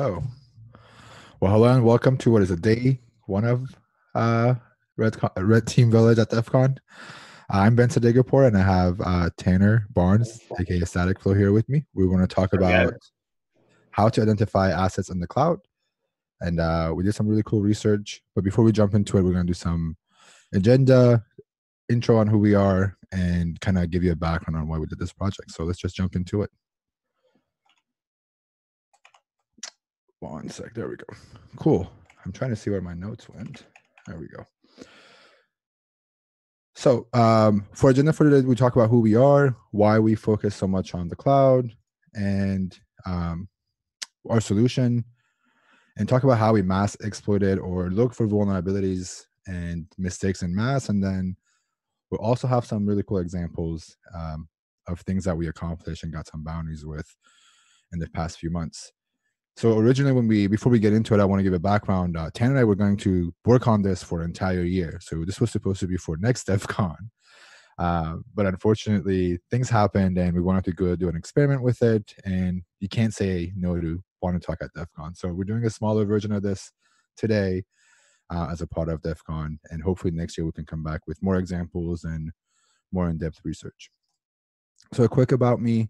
Hello. Well, hello and welcome to what is a day one of uh, Red Con- Red Team Village at DEF CON. I'm Ben Sadeghipour and I have uh, Tanner Barnes, aka StaticFlow, here with me. We want to talk about how to identify assets in the cloud. And uh, we did some really cool research. But before we jump into it, we're going to do some agenda, intro on who we are, and kind of give you a background on why we did this project. So let's just jump into it. One sec. There we go. Cool. I'm trying to see where my notes went. There we go. So, um, for agenda for today, we talk about who we are, why we focus so much on the cloud, and um, our solution, and talk about how we mass exploited or look for vulnerabilities and mistakes in mass. And then we'll also have some really cool examples um, of things that we accomplished and got some boundaries with in the past few months. So originally, when we before we get into it, I want to give a background. Uh, Tan and I were going to work on this for an entire year. So this was supposed to be for next DEF CON. Uh, but unfortunately, things happened, and we wanted to go do an experiment with it. And you can't say no to want to talk at DEF CON. So we're doing a smaller version of this today uh, as a part of DEF CON, and hopefully next year we can come back with more examples and more in-depth research. So a quick about me.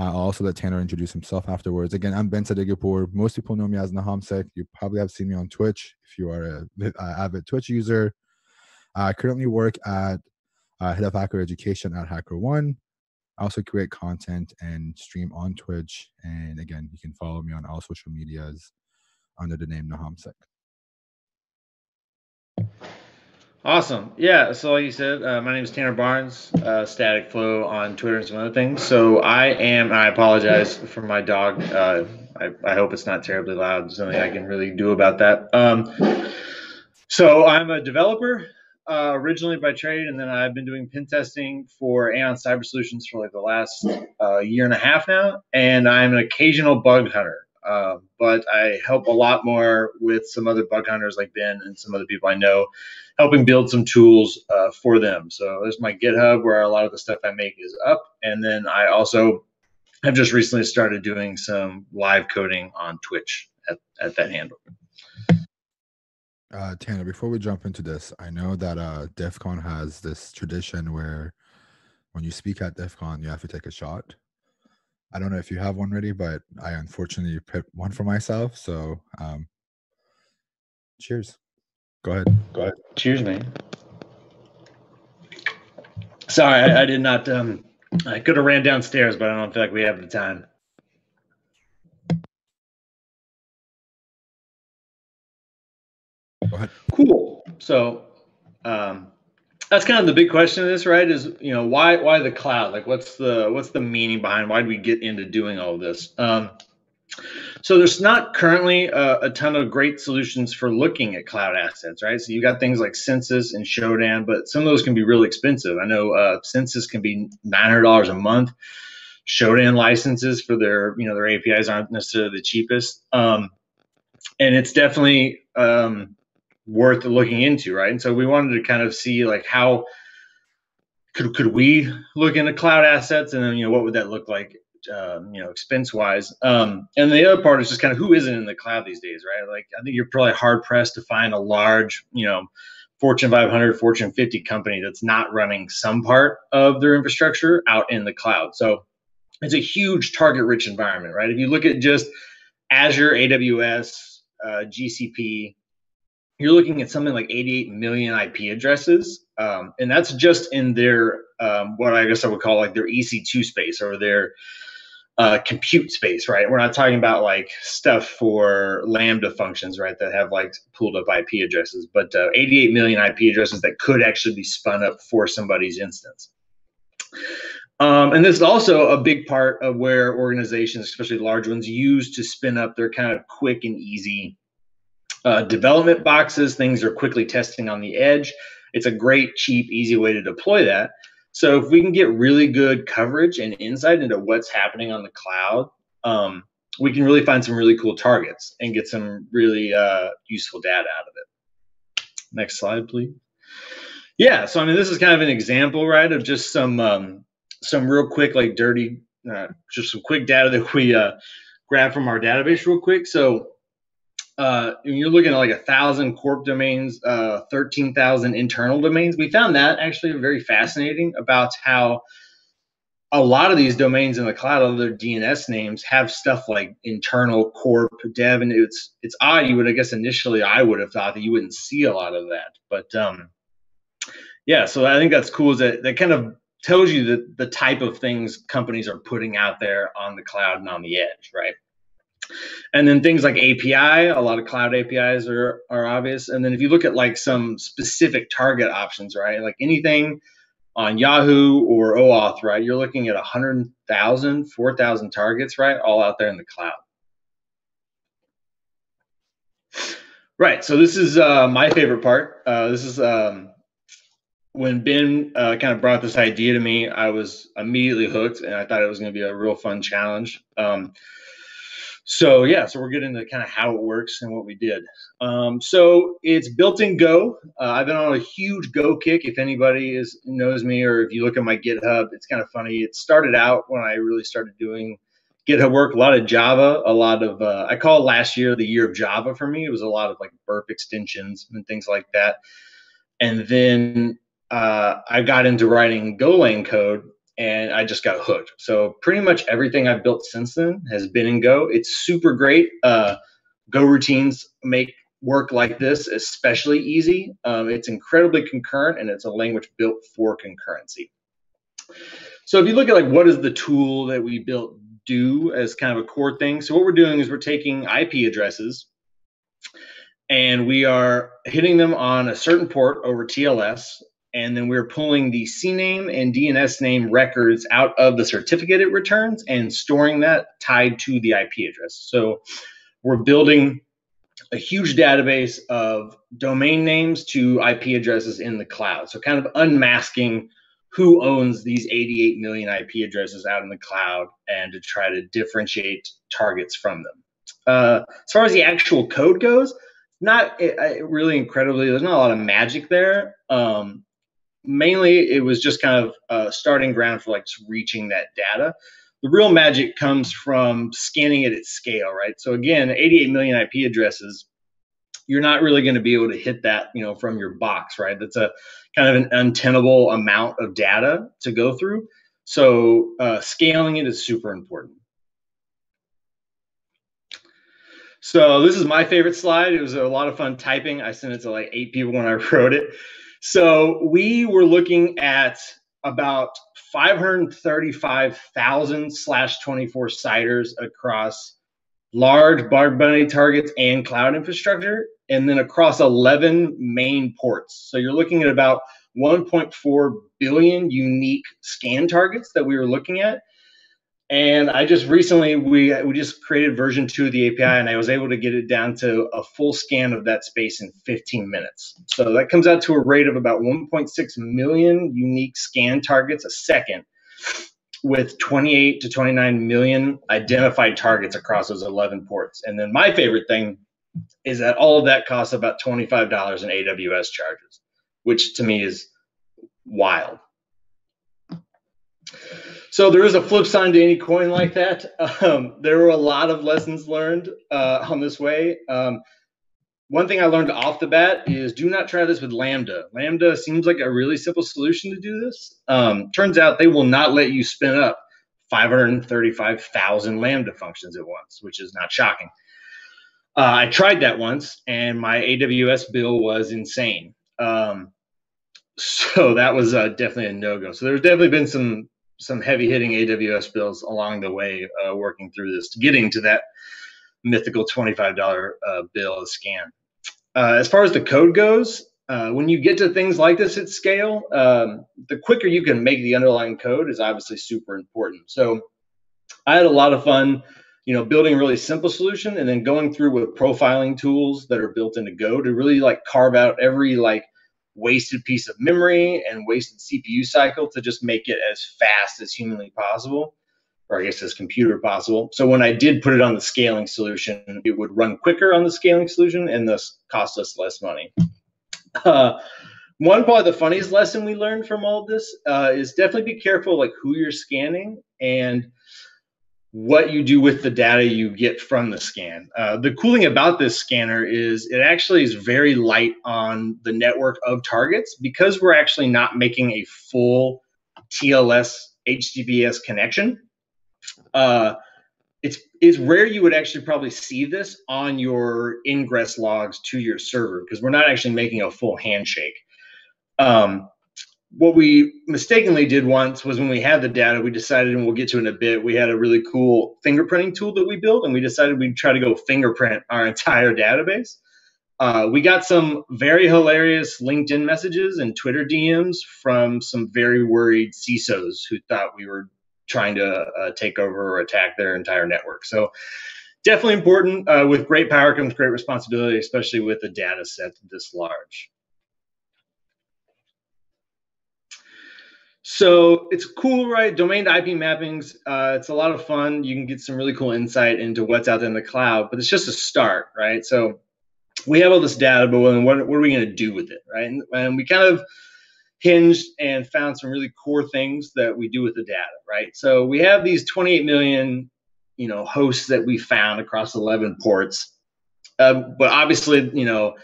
I'll also let Tanner introduce himself afterwards. Again, I'm Ben Sadeghipour. Most people know me as NahamSec. You probably have seen me on Twitch if you are an avid Twitch user. I currently work at uh, Head of Hacker Education at HackerOne. I also create content and stream on Twitch. And again, you can follow me on all social medias under the name NahamSec. Awesome. Yeah. So, like you said, uh, my name is Tanner Barnes, uh, StaticFlow on Twitter and some other things. So, I am, I apologize for my dog. Uh, I, I, hope it's not terribly loud. There's nothing I can really do about that. Um, so, I'm a developer uh, originally by trade, and then I've been doing pen testing for Aon Cyber Solutions for like the last uh, year and a half now. And I'm an occasional bug hunter. Uh, but I help a lot more with some other bug hunters like Ben and some other people I know, helping build some tools uh, for them. So there's my GitHub where a lot of the stuff I make is up, and then I also have just recently started doing some live coding on Twitch at, at that handle. Uh, Tanner, before we jump into this, I know that uh, DEF CON has this tradition where when you speak at DEF CON, you have to take a shot. I don't know if you have one ready, but I unfortunately picked one for myself. So, um, cheers. Go ahead. Go ahead. Cheers, man. Sorry, I, I did not. Um, I could have ran downstairs, but I don't feel like we have the time. Cool. So, um, that's kind of the big question of this, right? Is you know why why the cloud? Like, what's the what's the meaning behind why do we get into doing all this? Um, so there's not currently a, a, ton of great solutions for looking at cloud assets, right? So you've got things like Censys and Shodan, but some of those can be really expensive. I know uh, Censys can be $900 a month. Shodan licenses for their you know their APIs aren't necessarily the cheapest, um, and it's definitely um, worth looking into, right? And so we wanted to kind of see like how could could we look into cloud assets, and then you know what would that look like, um, you know, expense wise. Um, and the other part is just kind of who isn't in the cloud these days, right? Like I think you're probably hard pressed to find a large, you know. Fortune 500, Fortune 50 company that's not running some part of their infrastructure out in the cloud. So it's a huge target rich environment, right? If you look at just Azure, AWS, uh, GCP, you're looking at something like 88 million IP addresses, um, and that's just in their um, what I guess I would call like their EC2 space or their uh, compute space, right? We're not talking about like stuff for Lambda functions, right? That have like pulled up IP addresses, but uh, 88 million IP addresses that could actually be spun up for somebody's instance. Um, and this is also a big part of where organizations, especially large ones, use to spin up their kind of quick and easy uh, development boxes, things are quickly testing on the edge. It's a great, cheap, easy way to deploy that. So if we can get really good coverage and insight into what's happening on the cloud, um, we can really find some really cool targets and get some really uh, useful data out of it. Next slide, please. Yeah, so I mean, this is kind of an example, right, of just some um, some real quick, like dirty, uh, just some quick data that we uh, grab from our database real quick. So uh, you're looking at like a thousand corp domains, uh, 13,000 internal domains. We found that actually very fascinating about how a lot of these domains in the cloud, other DNS names, have stuff like internal corp dev, and it's it's odd. You would, I guess, initially I would have thought that you wouldn't see a lot of that, but um, yeah. So I think that's cool. Is that that kind of tells you that the type of things companies are putting out there on the cloud and on the edge, right? And then things like API, a lot of cloud APIs are are obvious. And then if you look at like some specific target options, right, like anything on Yahoo or OAuth, right, you're looking at 100,000, 4,000 targets, right, all out there in the cloud. Right. So this is uh, my favorite part. Uh, this is um, when Ben uh, kind of brought this idea to me. I was immediately hooked, and I thought it was going to be a real fun challenge. Um, so yeah, so we're getting into kind of how it works and what we did. Um, so it's built in Go. Uh, I've been on a huge Go kick. If anybody is knows me, or if you look at my GitHub, it's kind of funny. It started out when I really started doing GitHub work, a lot of Java, a lot of uh, I call last year the year of Java for me. It was a lot of like burp extensions and things like that. And then uh, I got into writing Golang code and I just got hooked. So pretty much everything I've built since then has been in Go. It's super great. Uh, Go routines make work like this especially easy. Um, it's incredibly concurrent and it's a language built for concurrency. So if you look at like what is the tool that we built do as kind of a core thing. So what we're doing is we're taking IP addresses and we are hitting them on a certain port over TLS and then we're pulling the CNAME and DNS name records out of the certificate it returns and storing that tied to the IP address. So we're building a huge database of domain names to IP addresses in the cloud. So kind of unmasking who owns these 88 million IP addresses out in the cloud and to try to differentiate targets from them. Uh, as far as the actual code goes, not it, it really incredibly, there's not a lot of magic there. Um, mainly it was just kind of a starting ground for like reaching that data. The real magic comes from scanning it at scale, right? So again, 88 million IP addresses, you're not really going to be able to hit that, you know, from your box, right? That's a kind of an untenable amount of data to go through. So uh, scaling it is super important. So this is my favorite slide. It was a lot of fun typing. I sent it to like eight people when I wrote it. So we were looking at about 535,000 slash 24 CIDRs across large bug targets and cloud infrastructure, and then across 11 main ports. So you're looking at about 1.4 billion unique scan targets that we were looking at. And I just recently we we just created version two of the API, and I was able to get it down to a full scan of that space in 15 minutes. So that comes out to a rate of about 1.6 million unique scan targets a second, with 28 to 29 million identified targets across those 11 ports. And then my favorite thing is that all of that costs about $25 in AWS charges, which to me is wild. So there is a flip side to any coin like that. Um, there were a lot of lessons learned uh, on this way. Um, one thing I learned off the bat is do not try this with Lambda. Lambda seems like a really simple solution to do this. Um, turns out they will not let you spin up 535,000 Lambda functions at once, which is not shocking. Uh, I tried that once, and my AWS bill was insane. Um, so that was uh, definitely a no go. So there's definitely been some some heavy hitting AWS bills along the way, uh, working through this, getting to that mythical $25 uh, bill scan. Uh, as far as the code goes, uh, when you get to things like this at scale, um, the quicker you can make the underlying code is obviously super important. So I had a lot of fun, you know, building a really simple solution and then going through with profiling tools that are built into Go to really like carve out every like wasted piece of memory and wasted CPU cycle to just make it as fast as humanly possible, or I guess as computer possible. So when I did put it on the scaling solution, it would run quicker on the scaling solution and thus cost us less money. Uh, one probably the funniest lesson we learned from all this uh, is definitely be careful like who you're scanning and what you do with the data you get from the scan. Uh, the cool thing about this scanner is it actually is very light on the network of targets because we're actually not making a full TLS HTTPS connection. Uh, it's it's rare you would actually probably see this on your ingress logs to your server because we're not actually making a full handshake. Um, what we mistakenly did once was when we had the data, we decided, and we'll get to in a bit, we had a really cool fingerprinting tool that we built, and we decided we'd try to go fingerprint our entire database. Uh, we got some very hilarious LinkedIn messages and Twitter DMs from some very worried CISOs who thought we were trying to uh, take over or attack their entire network. So, definitely important. Uh, with great power comes great responsibility, especially with a data set this large. So it's cool, right? Domain to IP mappings. Uh, it's a lot of fun. You can get some really cool insight into what's out there in the cloud, but it's just a start, right? So we have all this data, but what, what are we going to do with it, right? And, and, we kind of hinged and found some really core things that we do with the data, right? So we have these 28 million, you know, hosts that we found across 11 ports. Uh, but obviously, you know,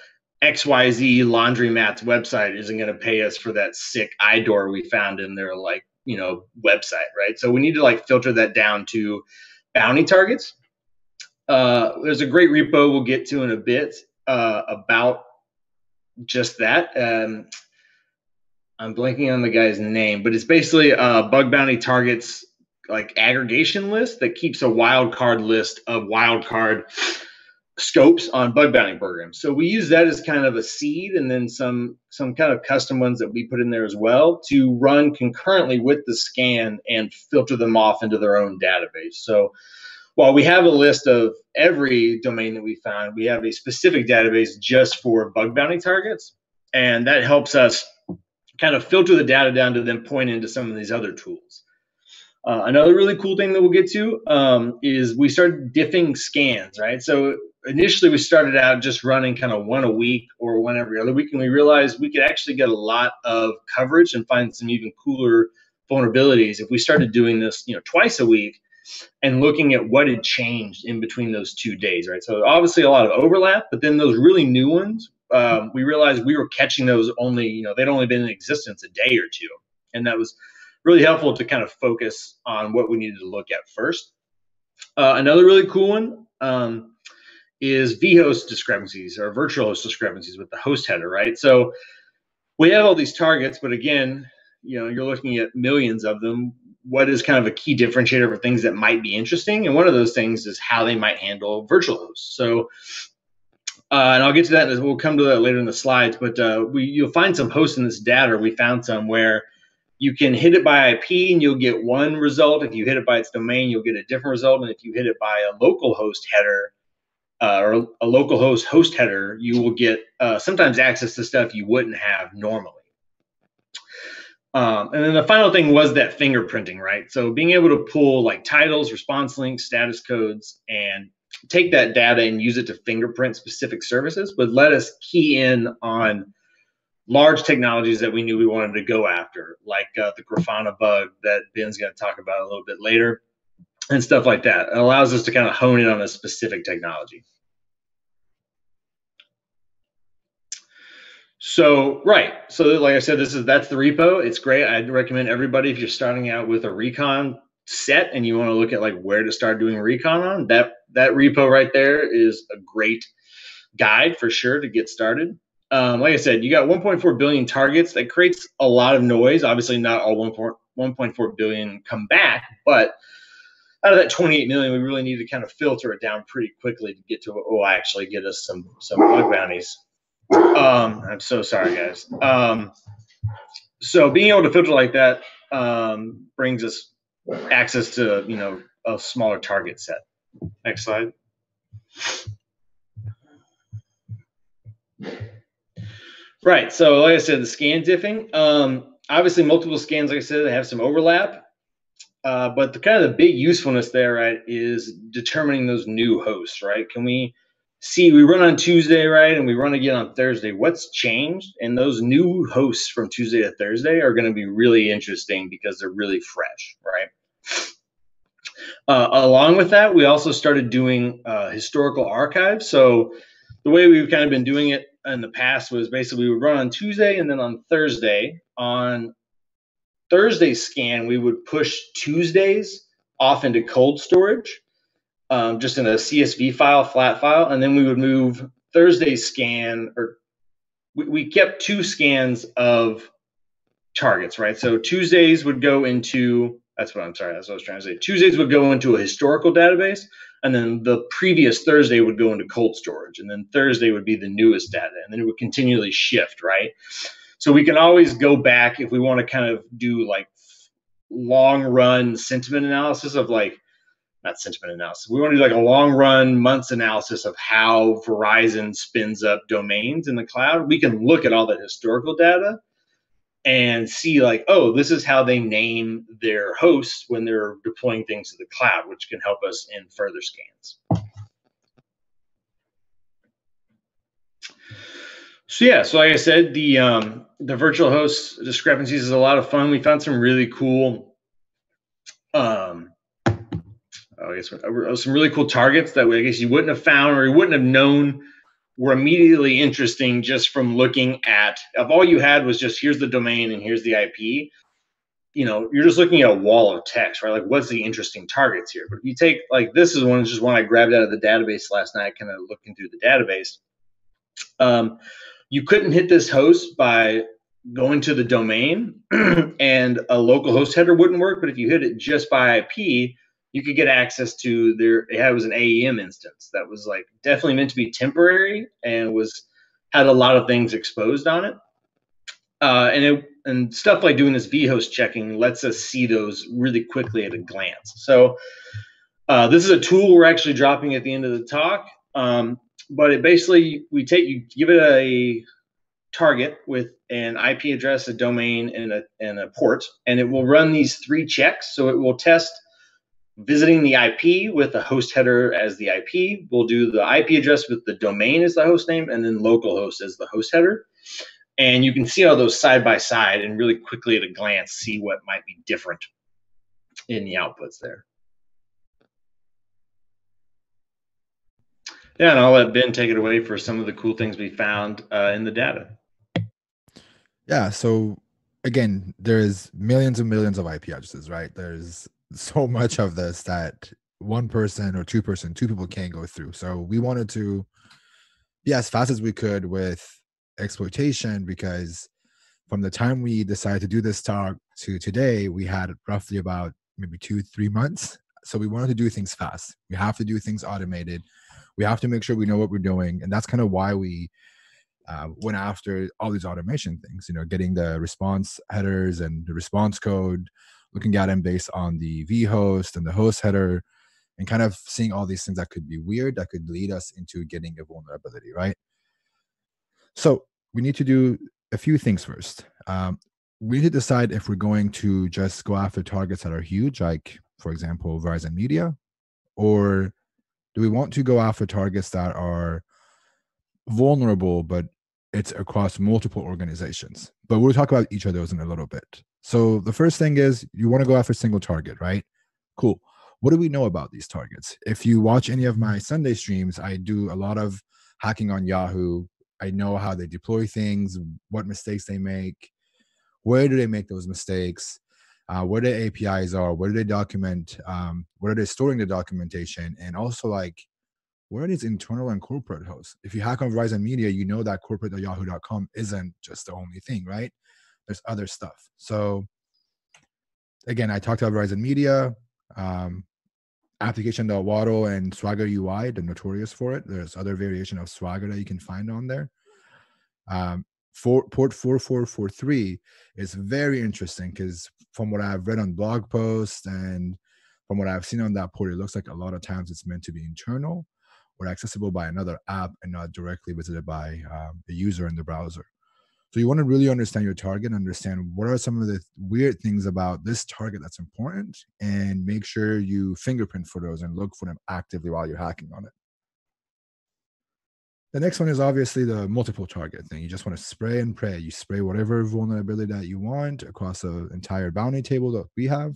XYZ laundromat's website isn't going to pay us for that sick IDOR we found in their like, you know, website, right? So we need to like filter that down to bounty targets. Uh, there's a great repo we'll get to in a bit uh, about just that. Um, I'm blanking on the guy's name, but it's basically a bug bounty targets like aggregation list that keeps a wild card list of wild card scopes on bug bounty programs. So we use that as kind of a seed and then some some kind of custom ones that we put in there as well to run concurrently with the scan and filter them off into their own database. So while we have a list of every domain that we found, we have a specific database just for bug bounty targets. And that helps us kind of filter the data down to then point into some of these other tools. Uh, another really cool thing that we'll get to um, is we started diffing scans, right? So initially we started out just running kind of one a week or one every other week, and we realized we could actually get a lot of coverage and find some even cooler vulnerabilities if we started doing this, you know, twice a week and looking at what had changed in between those two days, right? So obviously a lot of overlap, but then those really new ones, um, we realized we were catching those only, you know, they'd only been in existence a day or two, and that was really helpful to kind of focus on what we needed to look at first. Uh, another really cool one. Um, is vhost discrepancies or virtual host discrepancies with the host header, right? So we have all these targets, but again, you know, you're looking at millions of them. What is kind of a key differentiator for things that might be interesting? And one of those things is how they might handle virtual hosts. So, uh, and I'll get to that. We'll come to that later in the slides. But uh, we you'll find some hosts in this data. We found some where you can hit it by IP and you'll get one result. If you hit it by its domain, you'll get a different result. And if you hit it by a local host header, uh, or a local host host header, you will get uh, sometimes access to stuff you wouldn't have normally. Um, and then the final thing was that fingerprinting, right? So being able to pull like titles, response lengths, status codes, and take that data and use it to fingerprint specific services would let us key in on large technologies that we knew we wanted to go after, like uh, the Grafana bug that Ben's going to talk about a little bit later and stuff like that. It allows us to kind of hone in on a specific technology. So right, so like I said, this is that's the repo. It's great. I'd recommend everybody if you're starting out with a recon set and you want to look at like where to start doing recon on that that repo right there is a great guide for sure to get started. Um, like I said, you got 1.4 billion targets. That creates a lot of noise. Obviously, not all 1.4 billion come back, but out of that 28 million, we really need to kind of filter it down pretty quickly to get to will actually get us some some bug bounties. Um, I'm so sorry, guys. Um, so being able to filter like that um, brings us access to you know a smaller target set. Next slide. Right. So, like I said, the scan diffing. Um, obviously, multiple scans, like I said, they have some overlap. Uh, but the kind of the big usefulness there, right, is determining those new hosts, right? Can we see we run on Tuesday, right, and we run again on Thursday? What's changed? And those new hosts from Tuesday to Thursday are going to be really interesting because they're really fresh, right? Uh, along with that, we also started doing uh, historical archives. So the way we've kind of been doing it in the past was basically we would run on Tuesday and then on Thursday. On Thursday scan, we would push Tuesdays off into cold storage, um, just in a CSV file, flat file, and then we would move Thursday scan or we, we kept two scans of targets, right? So Tuesdays would go into that's what I'm sorry, that's what I was trying to say. Tuesdays would go into a historical database, and then the previous Thursday would go into cold storage, and then Thursday would be the newest data, and then it would continually shift, right? So we can always go back if we want to kind of do like long run sentiment analysis of like not sentiment analysis. We want to do like a long run months analysis of how Verizon spins up domains in the cloud. We can look at all that historical data and see like, oh, this is how they name their hosts when they're deploying things to the cloud, which can help us in further scans. So yeah, so like I said, the um, the virtual host discrepancies is a lot of fun. We found some really cool, um, I guess uh, some really cool targets that I guess you wouldn't have found or you wouldn't have known were immediately interesting just from looking at if all you had was just here's the domain and here's the IP, you know, you're just looking at a wall of text, right? Like what's the interesting targets here? But if you take like this is one just one I grabbed out of the database last night, kind of looking through the database. Um, you couldn't hit this host by going to the domain and a local host header wouldn't work, but if you hit it just by IP, you could get access to their it was an AEM instance that was like definitely meant to be temporary and was had a lot of things exposed on it. Uh, and it and stuff like doing this vhost checking lets us see those really quickly at a glance. So uh, this is a tool we're actually dropping at the end of the talk. Um, but it basically we take you give it a target with an IP address, a domain, and a and a port, and it will run these three checks. So it will test visiting the IP with the host header as the IP. We'll do the IP address with the domain as the host name, and then localhost as the host header. And you can see all those side by side and really quickly at a glance see what might be different in the outputs there. Yeah, and I'll let Ben take it away for some of the cool things we found uh, in the data. Yeah, so again, there's millions and millions of IP addresses, right? There's so much of this that one person or two person, two people can't go through. So we wanted to be as fast as we could with exploitation because from the time we decided to do this talk to today, we had roughly about maybe two, three months. So we wanted to do things fast. We have to do things automated we have to make sure we know what we're doing and that's kind of why we uh, went after all these automation things you know getting the response headers and the response code looking at them based on the vhost and the host header and kind of seeing all these things that could be weird that could lead us into getting a vulnerability right? So we need to do a few things first. Um, we need to decide if we're going to just go after targets that are huge like for example verizon media or do we want to go after targets that are vulnerable but it's across multiple organizations but we'll talk about each of those in a little bit. So the first thing is you want to go after a single target right? Cool. What do we know about these targets? If you watch any of my sunday streams i do a lot of hacking on yahoo. I know how they deploy things what mistakes they make where do they make those mistakes uh, where the APIs are, where do they document, um, where are they storing the documentation, and also like where these internal and corporate hosts? If you hack on Verizon Media, you know that corporate.yahoo.com isn't just the only thing, right? There's other stuff. So again, I talked about Verizon Media, um, application.wadl and Swagger UI, they're notorious for it. There's other variation of Swagger that you can find on there. Um, for, port 4443 is very interesting because from what I've read on blog posts and from what I've seen on that port, it looks like a lot of times it's meant to be internal or accessible by another app and not directly visited by um, the user in the browser. So you want to really understand your target, understand what are some of the weird things about this target that's important, and make sure you fingerprint for those and look for them actively while you're hacking on it. The next one is obviously the multiple target thing. You just want to spray and pray. You spray whatever vulnerability that you want across the entire bounty table that we have.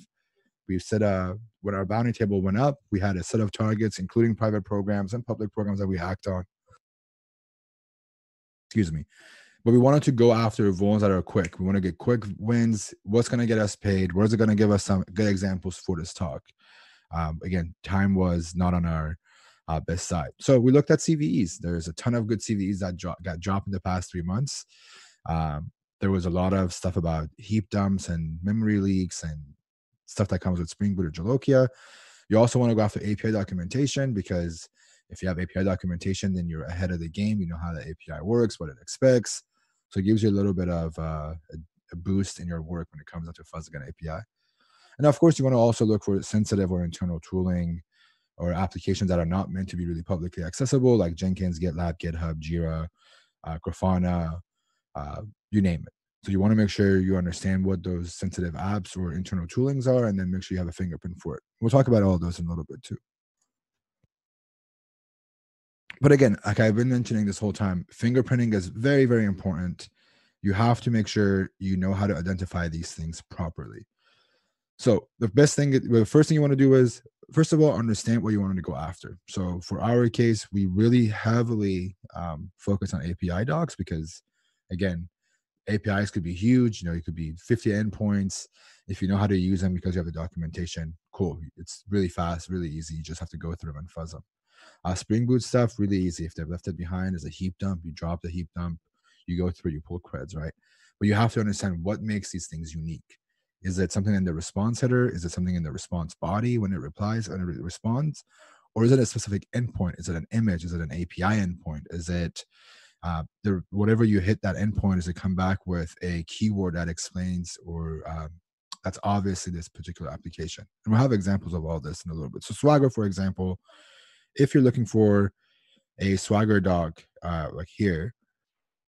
We set a when our bounty table went up, we had a set of targets, including private programs and public programs that we act on. Excuse me. But we wanted to go after ones that are quick. We want to get quick wins. What's going to get us paid? Where's it going to give us some good examples for this talk? Um, again, time was not on our uh, best side. So we looked at CVEs. There's a ton of good CVEs that dro- got dropped in the past three months. Um, there was a lot of stuff about heap dumps and memory leaks and stuff that comes with Spring Boot or Jolokia. You also want to go after API documentation because if you have API documentation, then you're ahead of the game. You know how the API works, what it expects. So it gives you a little bit of uh, a, boost in your work when it comes to fuzzing an API. And of course, you want to also look for sensitive or internal tooling or applications that are not meant to be really publicly accessible, like Jenkins, GitLab, GitHub, Jira, uh, Grafana, uh, you name it. So you want to make sure you understand what those sensitive apps or internal toolings are, and then make sure you have a fingerprint for it. We'll talk about all those in a little bit too. But again, like I've been mentioning this whole time, fingerprinting is very, very important. You have to make sure you know how to identify these things properly. So the best thing, the first thing you want to do is, first of all, understand what you want to go after. So for our case, we really heavily um, focus on API docs because, again, APIs could be huge. You know, it could be 50 endpoints. If you know how to use them because you have the documentation, cool. It's really fast, really easy. You just have to go through them and fuzz them. Uh, Spring Boot stuff, really easy. If they've left it behind as a heap dump, you drop the heap dump, you go through, you pull creds, right? But you have to understand what makes these things unique. Is it something in the response header? Is it something in the response body when it replies and it responds? Or is it a specific endpoint? Is it an image? Is it an API endpoint? Is it uh, the, whatever you hit that endpoint is to come back with a keyword that explains or um, that's obviously this particular application. And we'll have examples of all this in a little bit. So Swagger, for example, if you're looking for a Swagger doc uh, like here,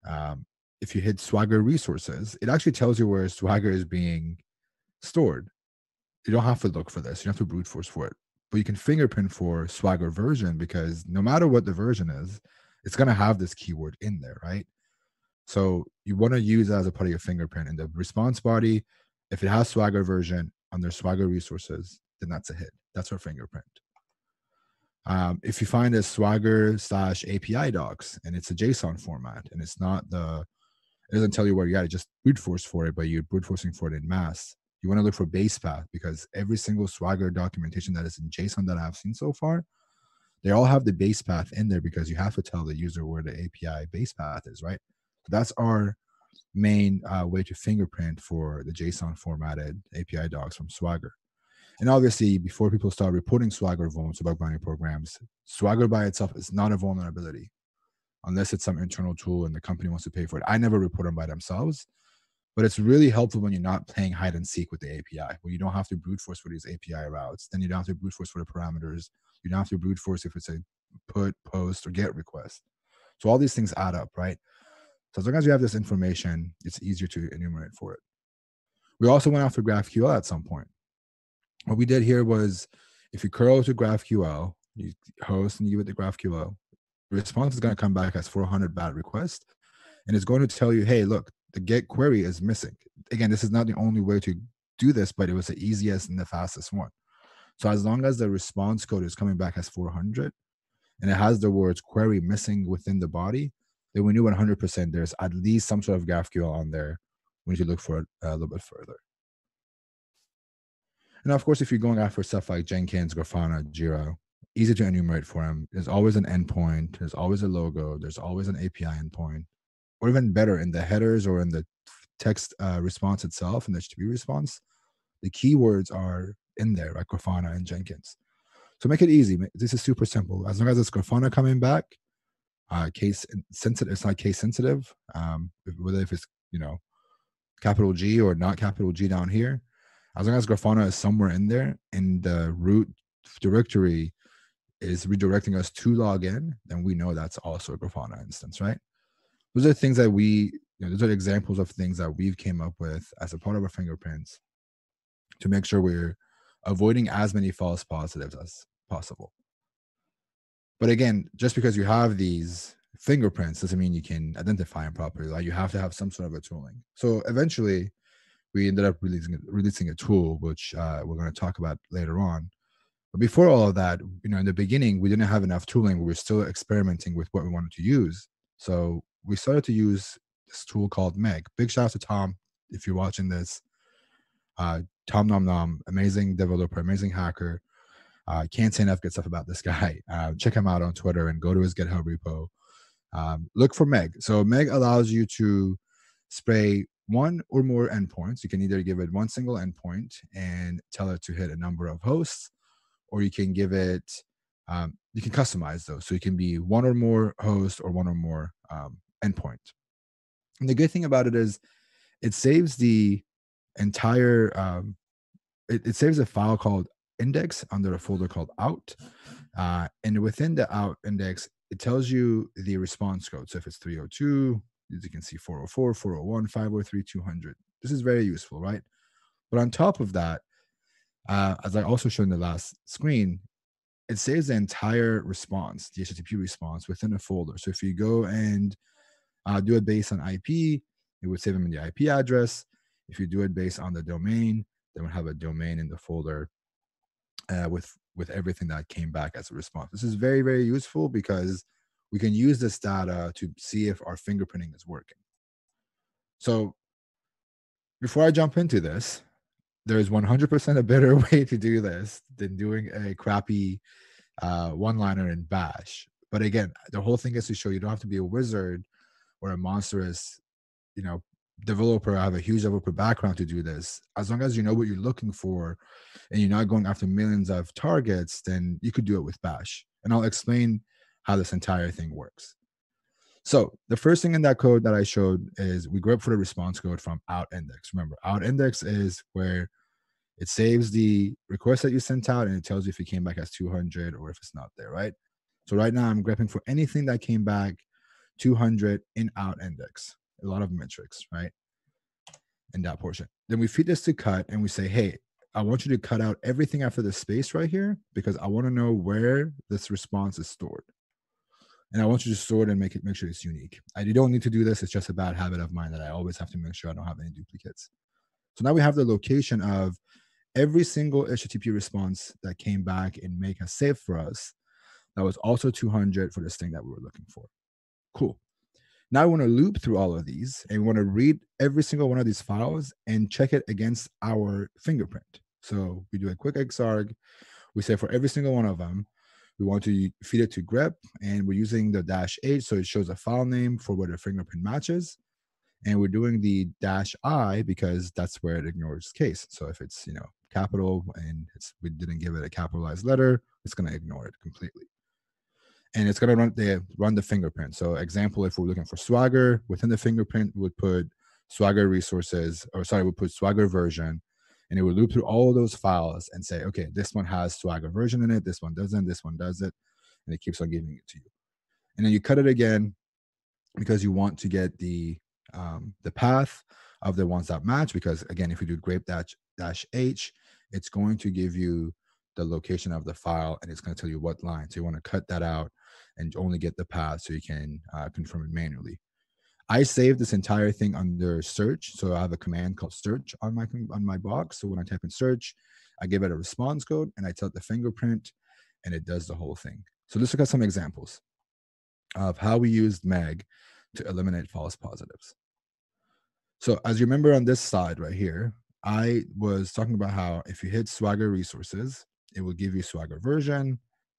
um, if you hit Swagger resources, it actually tells you where Swagger is being stored. You don't have to look for this. You don't have to brute force for it. But you can fingerprint for Swagger version because no matter what the version is, it's going to have this keyword in there, right? So you want to use that as a part of your fingerprint in the response body. If it has Swagger version under Swagger resources, then that's a hit. That's our fingerprint. Um, if you find a Swagger slash API docs and it's a JSON format and it's not the, it doesn't tell you where you got to just brute force for it, but you're brute forcing for it in mass. You want to look for base path because every single Swagger documentation that is in JSON that I've seen so far they all have the base path in there because you have to tell the user where the API base path is, right? That's our main uh, way to fingerprint for the JSON formatted API docs from Swagger. And obviously, before people start reporting Swagger vulns to bug bounty programs, Swagger by itself is not a vulnerability unless it's some internal tool and the company wants to pay for it. I never report them by themselves, but it's really helpful when you're not playing hide and seek with the API, when you don't have to brute force for these API routes. Then you don't have to brute force for the parameters you don't have to brute force if it's a put, post, or get request. So all these things add up, right? So as long as you have this information, it's easier to enumerate for it. We also went after GraphQL at some point. What we did here was if you curl to GraphQL, you host and you give it the GraphQL, response is going to come back as 400 bad request. And it's going to tell you, hey, look, the get query is missing. Again, this is not the only way to do this, but it was the easiest and the fastest one. So as long as the response code is coming back as 400 and it has the words query missing within the body, then we knew 100% there's at least some sort of GraphQL on there. We need to look for it a little bit further. And of course, if you're going after stuff like Jenkins, Grafana, Jira, easy to enumerate for them. There's always an endpoint. There's always a logo. There's always an API endpoint. Or even better, in the headers or in the text uh, response itself, in the HTTP response, the keywords are in there, like Grafana and Jenkins. So make it easy. This is super simple. As long as it's Grafana coming back, uh, case sensitive, it's not case sensitive. Um, whether if it's you know capital G or not capital G down here, as long as Grafana is somewhere in there and the root directory is redirecting us to log in, then we know that's also a Grafana instance, right? Those are things that we, you know, those are examples of things that we've came up with as a part of our fingerprints to make sure we're avoiding as many false positives as possible. But again, just because you have these fingerprints doesn't mean you can identify them properly. Like you have to have some sort of a tooling. So eventually, we ended up releasing releasing a tool which uh, we're going to talk about later on. But before all of that, you know, in the beginning, we didn't have enough tooling. We were still experimenting with what we wanted to use. So we started to use this tool called Meg. Big shout out to Tom if you're watching this. Uh, TomNomNom, amazing developer, amazing hacker. Uh, can't say enough good stuff about this guy. Uh, check him out on Twitter and go to his GitHub repo. Um, look for Meg. So Meg allows you to spray one or more endpoints. You can either give it one single endpoint and tell it to hit a number of hosts, or you can give it, um, you can customize those. So it can be one or more hosts or one or more um, endpoint. And the good thing about it is it saves the entire, um, it, it saves a file called index under a folder called out. Uh, and within the out index, it tells you the response code. So if it's 302, as you can see 404, 401, 503, 200. This is very useful, right? But on top of that, uh, as I also showed in the last screen, it saves the entire response, the HTTP response within a folder. So if you go and uh, do it based on IP, it would save them in the IP address. If you do it based on the domain, then we'll have a domain in the folder uh, with with everything that came back as a response. This is very very useful because we can use this data to see if our fingerprinting is working. So before I jump into this, there's 100% a better way to do this than doing a crappy uh, one-liner in Bash. But again, the whole thing is to show you don't have to be a wizard or a monstrous, you know, developer I have a huge developer background to do this. As long as you know what you're looking for and you're not going after millions of targets then you could do it with bash. And i'll explain how this entire thing works. So the first thing in that code that i showed is we grep for the response code from out index remember out index is where it saves the request that you sent out and it tells you if it came back as 200 or if it's not there right? So right now i'm grepping for anything that came back 200 in out index a lot of metrics, right? In that portion. Then we feed this to cut and we say, hey, I want you to cut out everything after the space right here because I want to know where this response is stored. And I want you to store it and make it make sure it's unique. I don't need to do this. It's just a bad habit of mine that I always have to make sure I don't have any duplicates. So now we have the location of every single HTTP response that came back and make a save for us. That was also 200 for this thing that we were looking for. Cool. Now I want to loop through all of these and we want to read every single one of these files and check it against our fingerprint. So we do a quick xarg. We say for every single one of them, we want to feed it to grep and we're using the dash H so it shows a file name for where the fingerprint matches. And we're doing the dash I because that's where it ignores case. So if it's, you know, capital and it's we didn't give it a capitalized letter, it's going to ignore it completely and it's going to run the run the fingerprint. So, example, if we're looking for Swagger within the fingerprint, we would put Swagger resources, or sorry, we put Swagger version, and it would loop through all those files and say, okay, this one has Swagger version in it, this one doesn't, this one does it, and it keeps on giving it to you. And then you cut it again because you want to get the um, the path of the ones that match. Because again, if you do grep dash dash h, it's going to give you the location of the file and it's going to tell you what line. So you want to cut that out and only get the path so you can uh, confirm it manually. I saved this entire thing under search. So I have a command called search on my on my box. So when I type in search, I give it a response code and I tell it the fingerprint and it does the whole thing. So let's look at some examples of how we used Meg to eliminate false positives. So as you remember on this side right here, I was talking about how if you hit Swagger resources, it will give you Swagger version,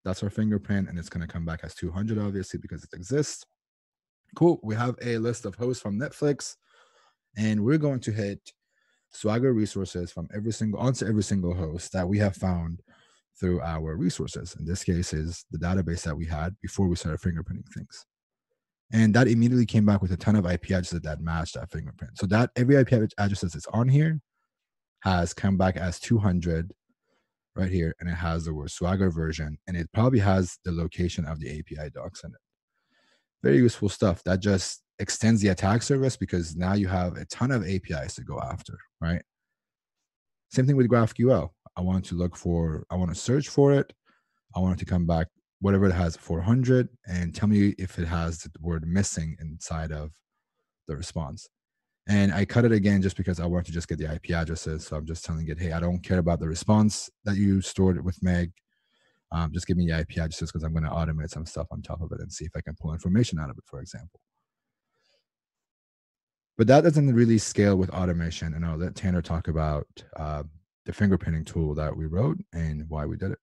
that's our fingerprint, and it's going to come back as 200, obviously, because it exists. Cool. We have a list of hosts from Netflix, and we're going to hit Swagger resources from every single onto every single host that we have found through our resources. In this case, is the database that we had before we started fingerprinting things. And that immediately came back with a ton of IP addresses that matched that fingerprint. So that every IP address that's on here has come back as 200 right here, and it has the word Swagger version, and it probably has the location of the API docs in it. Very useful stuff. That just extends the attack surface because now you have a ton of APIs to go after, right? Same thing with GraphQL. I want to look for, I want to search for it. I want it to come back, whatever it has, 400, and tell me if it has the word missing inside of the response. And I cut it again just because I want to just get the IP addresses. So I'm just telling it, hey, I don't care about the response that you stored with Meg. Um, just give me the IP addresses because I'm going to automate some stuff on top of it and see if I can pull information out of it, for example. But that doesn't really scale with automation. And I'll let Tanner talk about uh, the fingerprinting tool that we wrote and why we did it.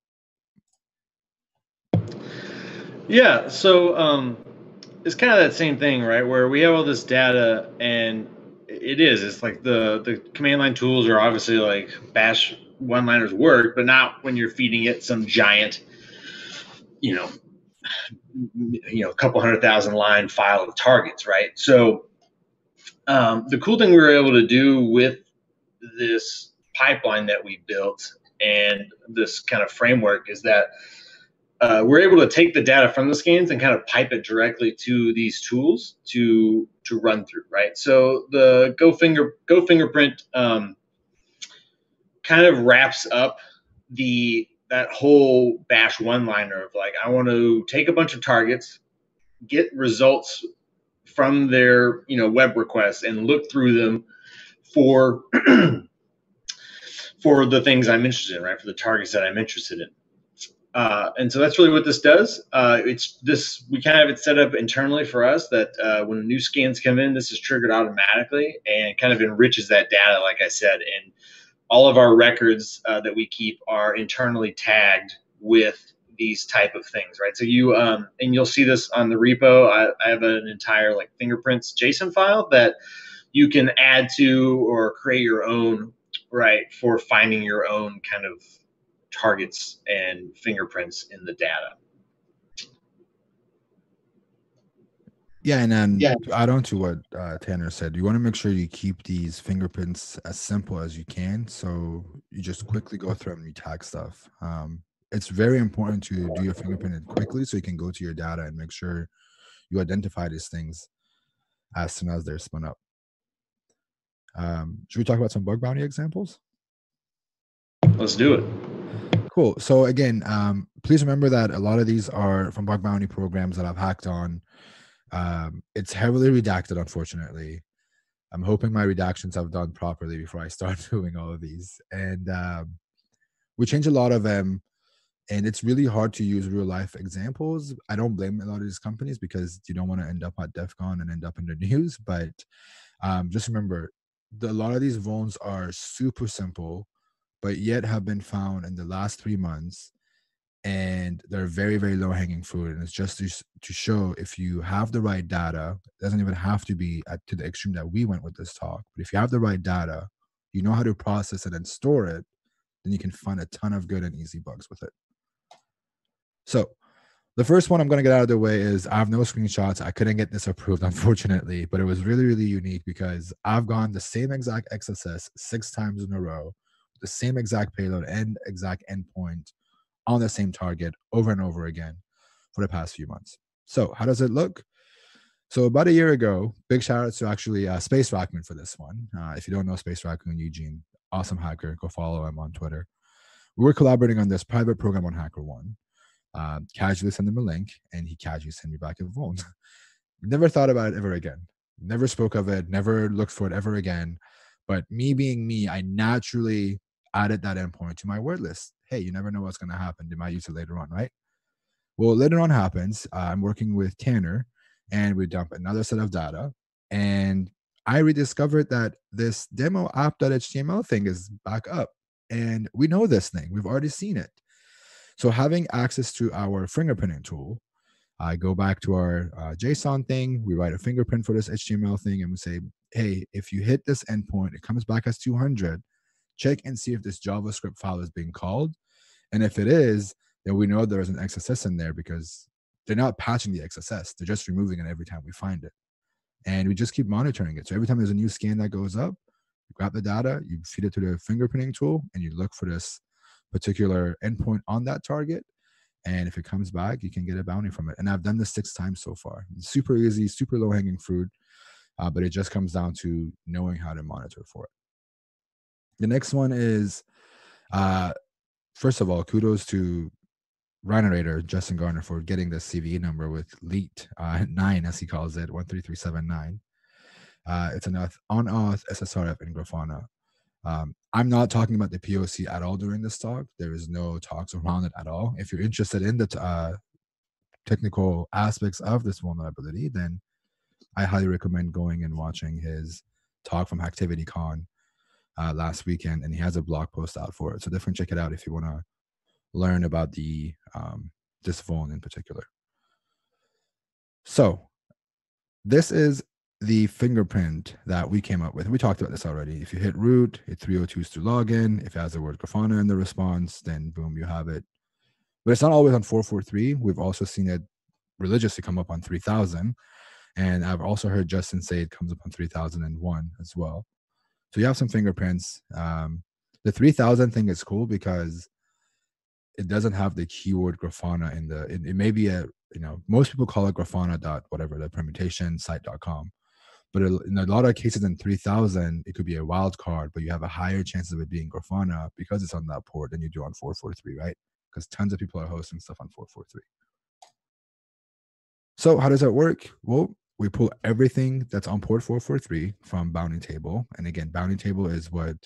Yeah. So um, it's kind of that same thing, right? Where we have all this data and it is. It's like the the command line tools are obviously like bash one liners work, but not when you're feeding it some giant, you know, you know, a couple hundred thousand line file of targets, right? So um, the cool thing we were able to do with this pipeline that we built and this kind of framework is that uh, we're able to take the data from the scans and kind of pipe it directly to these tools to to run through, right? So the Go Finger Go Fingerprint um, kind of wraps up the that whole bash one liner of like I want to take a bunch of targets, get results from their you know web requests and look through them for for the things I'm interested in, right? For the targets that I'm interested in. Uh, and so that's really what this does. Uh, it's this we kind of have it set up internally for us that uh, when new scans come in, this is triggered automatically and kind of enriches that data, like I said. And all of our records uh, that we keep are internally tagged with these type of things, right? So you um, and you'll see this on the repo. I, I have an entire like fingerprints JSON file that you can add to or create your own, right, for finding your own kind of targets and fingerprints in the data. Yeah, and then yeah. to add on to what uh, Tanner said, you want to make sure you keep these fingerprints as simple as you can. So you just quickly go through and you tag stuff. Um, it's very important to do your fingerprinting quickly so you can go to your data and make sure you identify these things as soon as they're spun up. Um, should we talk about some bug bounty examples? Let's do it. Cool. So again, um, please remember that a lot of these are from bug bounty programs that I've hacked on. Um, it's heavily redacted, unfortunately. I'm hoping my redactions have done properly before I start doing all of these. And um, we change a lot of them, and it's really hard to use real life examples. I don't blame a lot of these companies because you don't want to end up at DEF CON and end up in the news. But um, just remember, the, a lot of these vulns are super simple but yet have been found in the last three months and they're very very low hanging fruit and it's just to, to show if you have the right data it doesn't even have to be at, to the extreme that we went with this talk but if you have the right data you know how to process it and store it then you can find a ton of good and easy bugs with it. So the first one i'm going to get out of the way is i have no screenshots. I couldn't get this approved unfortunately but it was really really unique because i've gone the same exact xss six times in a row the same exact payload and exact endpoint on the same target over and over again for the past few months. So, how does it look? So, about a year ago, big shout out to actually uh, Space Raccoon for this one. Uh, if you don't know Space Raccoon, Eugene, awesome hacker, go follow him on Twitter. We were collaborating on this private program on HackerOne. Uh, casually sent him a link, and he casually sent me back a phone. never thought about it ever again. Never spoke of it. Never looked for it ever again. But me being me, I naturally added that endpoint to my word list. Hey, you never know what's going to happen. They might use it later on, right? Well, later on happens. Uh, I'm working with Tanner and we dump another set of data. And I rediscovered that this demo app.html thing is back up. And we know this thing, we've already seen it. So, having access to our fingerprinting tool, I go back to our uh, JSON thing, we write a fingerprint for this HTML thing, and we say, hey, if you hit this endpoint, it comes back as 200 check and see if this JavaScript file is being called. And if it is, then we know there is an XSS in there because they're not patching the XSS. They're just removing it every time we find it. And we just keep monitoring it. So every time there's a new scan that goes up, you grab the data, you feed it to the fingerprinting tool, and you look for this particular endpoint on that target. And if it comes back, you can get a bounty from it. And I've done this six times so far. It's super easy, super low hanging fruit, uh, but it just comes down to knowing how to monitor for it. The next one is, uh, first of all, kudos to Rhinorator Justin Garner for getting the CVE number with leet uh, nine, as he calls it, one three three seven nine. Uh, it's an on-auth SSRF in Grafana. Um, I'm not talking about the POC at all during this talk. There is no talks around it at all. If you're interested in the uh, technical aspects of this vulnerability, then I highly recommend going and watching his talk from ActivityCon uh, last weekend, and he has a blog post out for it. So definitely check it out if you want to learn about the um, this phone in particular. So this is the fingerprint that we came up with. We talked about this already. If you hit root, hit 302s to login. If it has the word Grafana in the response, then boom, you have it. But it's not always on 443. We've also seen it religiously come up on 3000. And I've also heard Justin say it comes up on 3001 as well. So you have some fingerprints. Um, the 3000 thing is cool because it doesn't have the keyword Grafana in the, it, it may be a, you know, most people call it Grafana dot whatever, the permutation site.com but in a lot of cases in 3000, it could be a wild card, but you have a higher chance of it being Grafana because it's on that port than you do on 443, right? Because tons of people are hosting stuff on 443. So how does that work? Well, we pull everything that's on port 443 from bounding Table. And again, bounding Table is what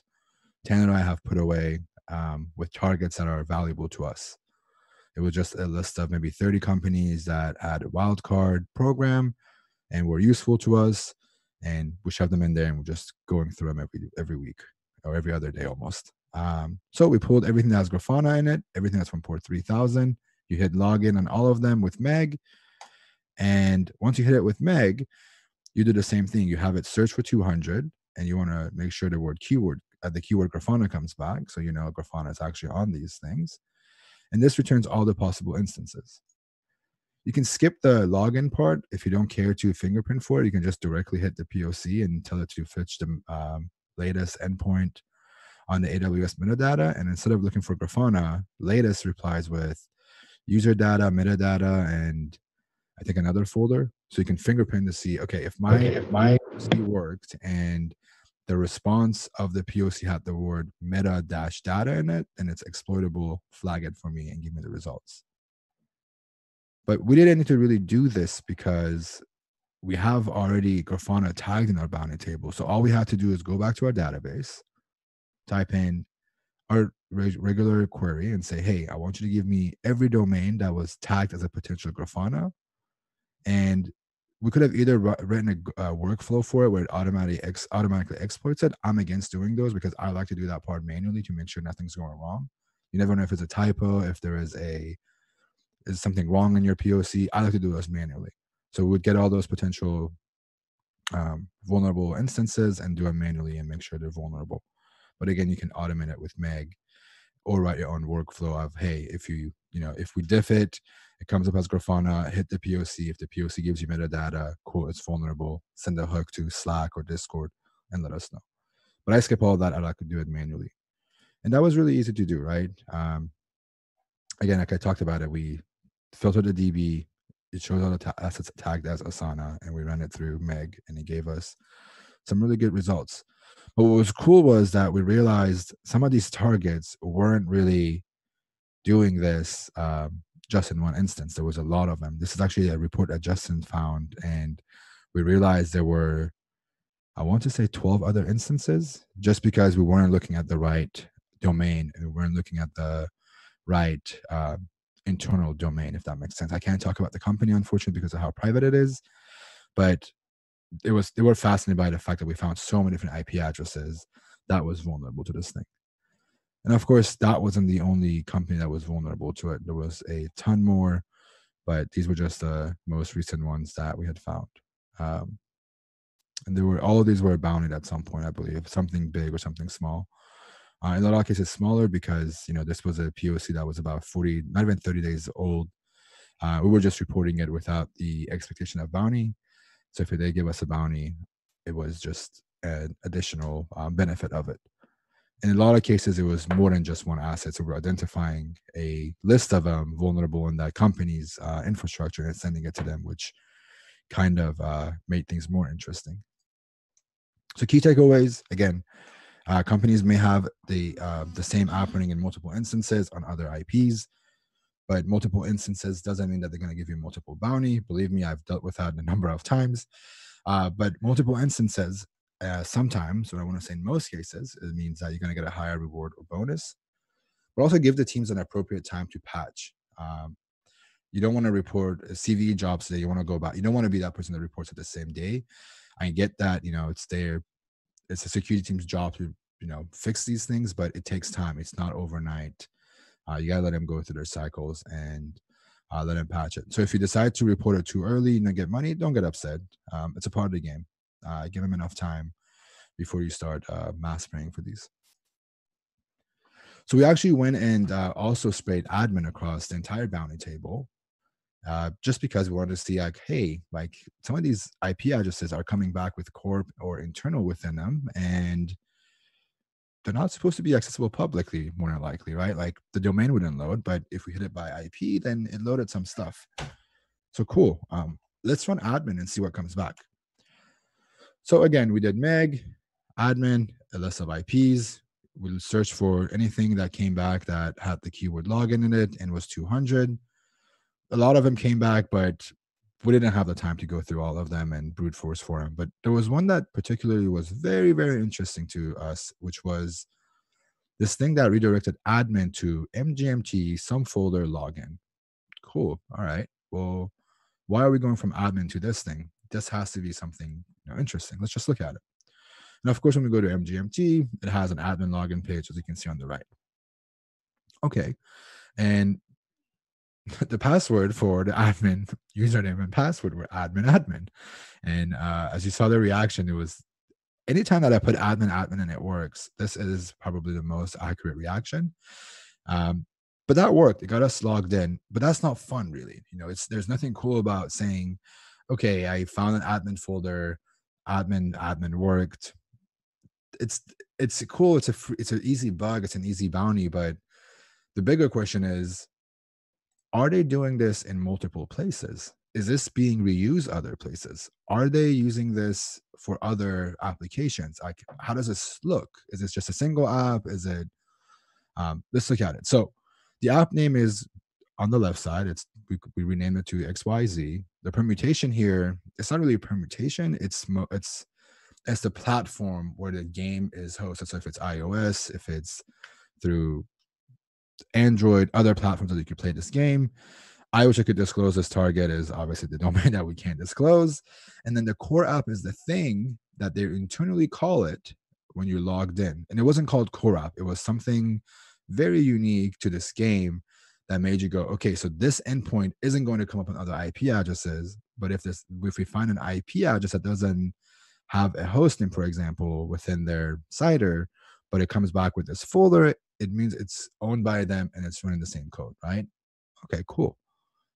Tan and I have put away um, with targets that are valuable to us. It was just a list of maybe 30 companies that had a wildcard program and were useful to us and we shove them in there and we're just going through them every every week or every other day almost. Um, so we pulled everything that has Grafana in it, everything that's from port 3000. You hit login on all of them with Meg. And once you hit it with Meg, you do the same thing. You have it search for 200 and you want to make sure the word keyword, uh, the keyword Grafana comes back. So you know Grafana is actually on these things. And this returns all the possible instances. You can skip the login part if you don't care to fingerprint for it. You can just directly hit the POC and tell it to fetch the um, latest endpoint on the AWS metadata. And instead of looking for Grafana, latest replies with user data, metadata, and I think another folder. So you can fingerprint to see, okay, if my okay, if my POC worked and the response of the POC had the word meta dash data in it, then it's exploitable, flag it for me and give me the results. But we didn't need to really do this because we have already Grafana tagged in our bounty table. So all we have to do is go back to our database, type in our regular query and say, hey, I want you to give me every domain that was tagged as a potential Grafana. And we could have either written a, workflow for it where it automatically ex, automatically exploits it. I'm against doing those because I like to do that part manually to make sure nothing's going wrong. You never know if it's a typo, if there is a is something wrong in your POC? I like to do those manually. So we would get all those potential um, vulnerable instances and do them manually and make sure they're vulnerable. But again, you can automate it with Meg or write your own workflow of, hey, if you, you know, if we diff it, it comes up as Grafana, hit the POC. If the POC gives you metadata, cool, it's vulnerable. Send a hook to Slack or Discord and let us know. But I skip all that and I could do it manually. And that was really easy to do, right? Um, again, like I talked about it, we filtered the DB. It shows all the ta- assets tagged as Asana, and we ran it through Meg, and it gave us some really good results. But what was cool was that we realized some of these targets weren't really doing this um, just in one instance. There was a lot of them. This is actually a report that Justin found, and we realized there were, I want to say, 12 other instances just because we weren't looking at the right domain we weren't looking at the right uh, internal domain, if that makes sense. I can't talk about the company, unfortunately, because of how private it is. But it was they were fascinated by the fact that we found so many different IP addresses that was vulnerable to this thing. And of course, that wasn't the only company that was vulnerable to it. There was a ton more, but these were just the most recent ones that we had found. Um, and there were all of these were bounded at some point, I believe, something big or something small. Uh, in a lot of cases, smaller because you know this was a POC that was about 40, not even 30 days old. Uh, we were just reporting it without the expectation of bounty. So if they give us a bounty, it was just an additional um, benefit of it. In a lot of cases, it was more than just one asset. So we're identifying a list of um, vulnerable in that company's uh, infrastructure and sending it to them, which kind of uh, made things more interesting. So key takeaways again, uh, companies may have the uh, the same app running in multiple instances on other IPs, but multiple instances doesn't mean that they're going to give you multiple bounty. Believe me, I've dealt with that a number of times. Uh, but multiple instances, uh, sometimes, what I want to say in most cases, it means that you're going to get a higher reward or bonus. But also give the teams an appropriate time to patch. Um, you don't want to report a CV jobs today. You want to go back. You don't want to be that person that reports it the same day. I get that. You know, it's their, it's a security team's job to you know fix these things, but it takes time. It's not overnight. Uh, you gotta let them go through their cycles and uh, let them patch it. So if you decide to report it too early and get money, don't get upset. Um, it's a part of the game. Uh, give them enough time before you start uh, mass spraying for these. So we actually went and uh, also sprayed admin across the entire bounty table uh, just because we wanted to see like, hey, like some of these IP addresses are coming back with corp or internal within them, and they're not supposed to be accessible publicly, more than likely, right? Like the domain wouldn't load, but if we hit it by IP, then it loaded some stuff. So cool. Um, let's run admin and see what comes back. So again, we did Meg, admin, a list of IPs. We'll search for anything that came back that had the keyword login in it and was 200 a lot of them came back, but we didn't have the time to go through all of them and brute force for them. But there was one that particularly was very, very interesting to us, which was this thing that redirected admin to MGMT some folder login. Cool. All right. Well, why are we going from admin to this thing? This has to be something know, interesting. Let's just look at it. Now, of course, when we go to MGMT, it has an admin login page, as you can see on the right. Okay. And the password for the admin username and password were admin admin. And uh, as you saw the reaction, it was anytime that I put admin admin and it works, this is probably the most accurate reaction. Um, but that worked. It got us logged in. But that's not fun, really. You know, it's there's nothing cool about saying, okay, I found an admin folder, admin admin worked. It's it's cool. It's a it's an easy bug. It's an easy bounty. But the bigger question is, are they doing this in multiple places? Is this being reused other places? Are they using this for other applications? Like, how does this look? Is this just a single app? Is it? Um, let's look at it. So, the app name is on the left side. It's we, we renamed it to XYZ. The permutation here, it's not really a permutation. It's it's it's the platform where the game is hosted. So if it's iOS, if it's through Android, other platforms that you can play this game. I wish I could disclose this target is obviously the domain that we can't disclose. And then the core app is the thing that they internally call it when you're logged in. And it wasn't called core app, it was something very unique to this game that made you go, okay, so this endpoint isn't going to come up on other IP addresses. But if this if we find an IP address that doesn't have a hosting, for example, within their CIDR, but it comes back with this folder, it means it's owned by them and it's running the same code, right? Okay, cool.